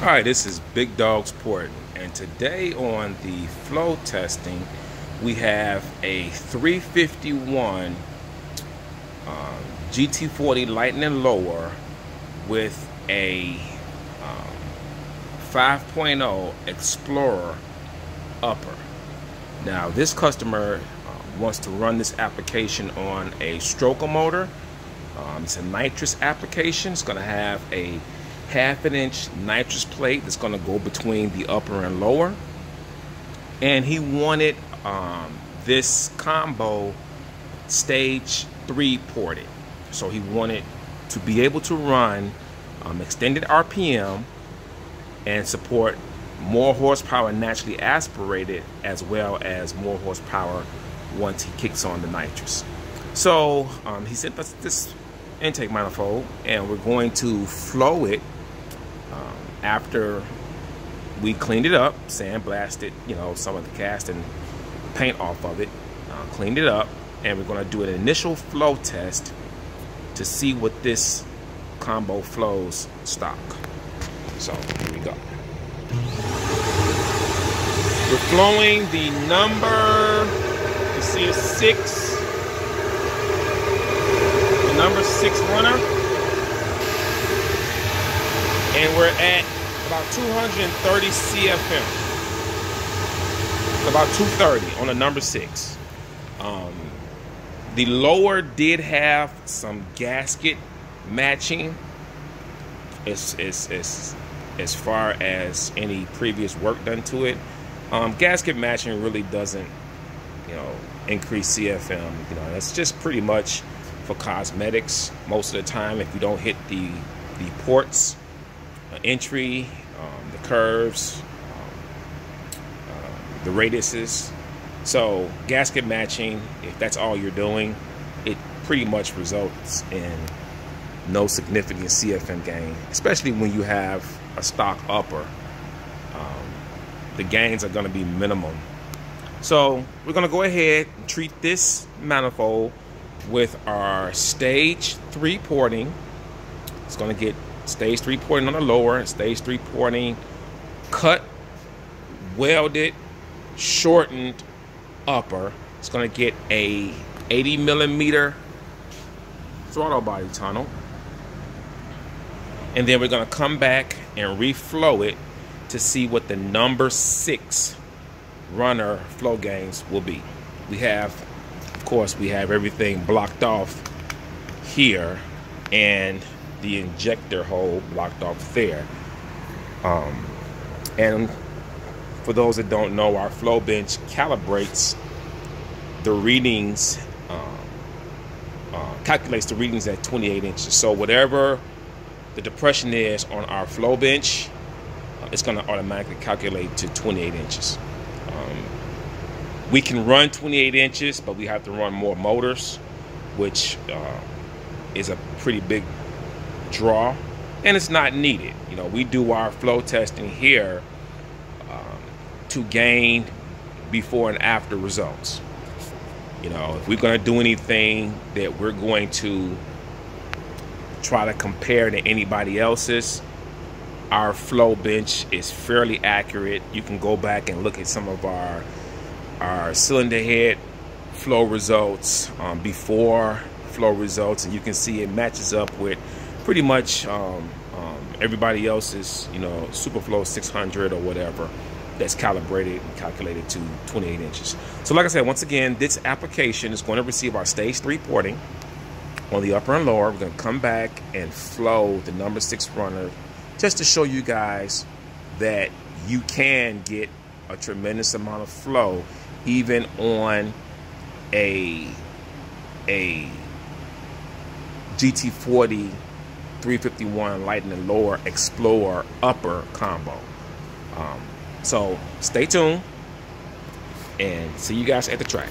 All right, this is Big Dog's Port, and today on the flow testing, we have a 351 um, GT40 Lightning Lower with a um, 5.0 Explorer upper. Now, this customer uh, wants to run this application on a stroker motor. Um, it's a nitrous application. It's going to have a half an inch nitrous plate that's going to go between the upper and lower. And he wanted um, this combo stage three ported. So he wanted to be able to run um, extended RPM and support more horsepower naturally aspirated as well as more horsepower once he kicks on the nitrous. So um, he sent us this intake manifold and we're going to flow it um, after we cleaned it up, sandblasted, you know, some of the cast and paint off of it, uh, cleaned it up, and we're going to do an initial flow test to see what this combo flows stock. So here we go. We're flowing the number, you see a six, the number six runner and we're at about 230 CFM. About 230 on the number six. Um, the lower did have some gasket matching as, as, as, as far as any previous work done to it. Um, gasket matching really doesn't, you know, increase CFM. You know, that's just pretty much for cosmetics most of the time if you don't hit the the ports entry, um, the curves, um, uh, the radiuses. So gasket matching, if that's all you're doing, it pretty much results in no significant CFM gain, especially when you have a stock upper. Um, the gains are going to be minimum. So we're going to go ahead and treat this manifold with our stage three porting. It's going to get stage three porting on the lower, stage three porting cut, welded, shortened upper. It's gonna get a 80 millimeter throttle body tunnel. And then we're gonna come back and reflow it to see what the number six runner flow gains will be. We have, of course, we have everything blocked off here and the injector hole blocked off there. Um, and for those that don't know, our flow bench calibrates the readings, um, uh, calculates the readings at 28 inches. So whatever the depression is on our flow bench, uh, it's going to automatically calculate to 28 inches. Um, we can run 28 inches, but we have to run more motors, which uh, is a pretty big draw and it's not needed. You know, we do our flow testing here um, to gain before and after results. You know, if we're going to do anything that we're going to try to compare to anybody else's, our flow bench is fairly accurate. You can go back and look at some of our our cylinder head flow results um, before flow results, and you can see it matches up with pretty much um, um, everybody else's, you know, Superflow 600 or whatever that's calibrated and calculated to 28 inches. So like I said, once again, this application is going to receive our stage three porting on the upper and lower. We're going to come back and flow the number six runner just to show you guys that you can get a tremendous amount of flow even on a a GT40 351 Lightning Lower Explorer Upper combo. Um, so stay tuned and see you guys at the track.